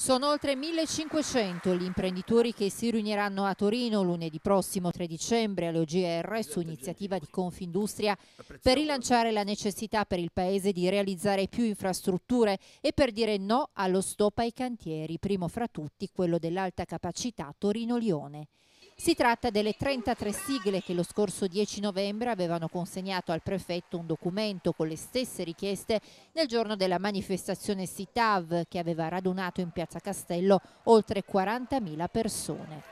Sono oltre 1500 gli imprenditori che si riuniranno a Torino lunedì prossimo 3 dicembre alle OGR su iniziativa di Confindustria per rilanciare la necessità per il Paese di realizzare più infrastrutture e per dire no allo stop ai cantieri, primo fra tutti quello dell'alta capacità Torino-Lione. Si tratta delle 33 sigle che lo scorso 10 novembre avevano consegnato al prefetto un documento con le stesse richieste nel giorno della manifestazione SITAV che aveva radunato in Piazza Castello oltre 40.000 persone.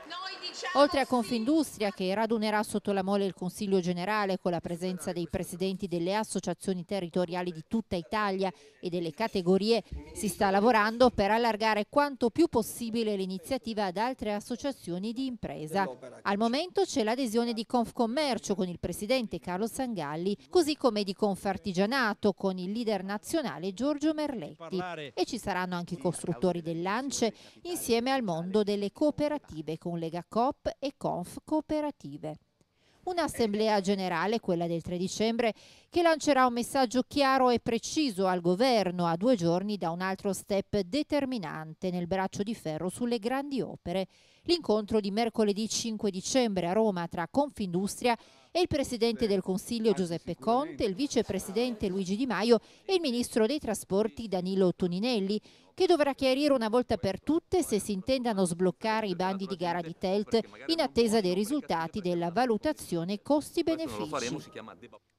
Oltre a Confindustria che radunerà sotto la mole il Consiglio generale con la presenza dei presidenti delle associazioni territoriali di tutta Italia e delle categorie, si sta lavorando per allargare quanto più possibile l'iniziativa ad altre associazioni di impresa. Al momento c'è l'adesione di Confcommercio con il presidente Carlo Sangalli, così come di Confartigianato con il leader nazionale Giorgio Merletti. E ci saranno anche i costruttori del Lance insieme al mondo delle cooperative con Lega Coop e Conf Cooperative un'assemblea generale, quella del 3 dicembre, che lancerà un messaggio chiaro e preciso al governo a due giorni da un altro step determinante nel braccio di ferro sulle grandi opere. L'incontro di mercoledì 5 dicembre a Roma tra Confindustria e il Presidente del Consiglio Giuseppe Conte, il Vicepresidente Luigi Di Maio e il Ministro dei Trasporti Danilo Toninelli, che dovrà chiarire una volta per tutte se si intendano sbloccare i bandi di gara di Telt in attesa dei risultati della valutazione costi-benefici.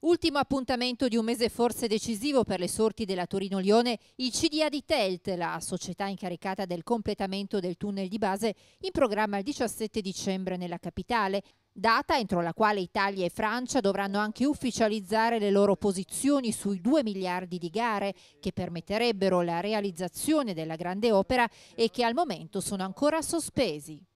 Ultimo appuntamento di un mese forse decisivo per le sorti della Torino-Lione, il CDA di Telt, la società incaricata del completamento del tunnel di base, in programma il 17 dicembre nella capitale data entro la quale Italia e Francia dovranno anche ufficializzare le loro posizioni sui 2 miliardi di gare che permetterebbero la realizzazione della grande opera e che al momento sono ancora sospesi.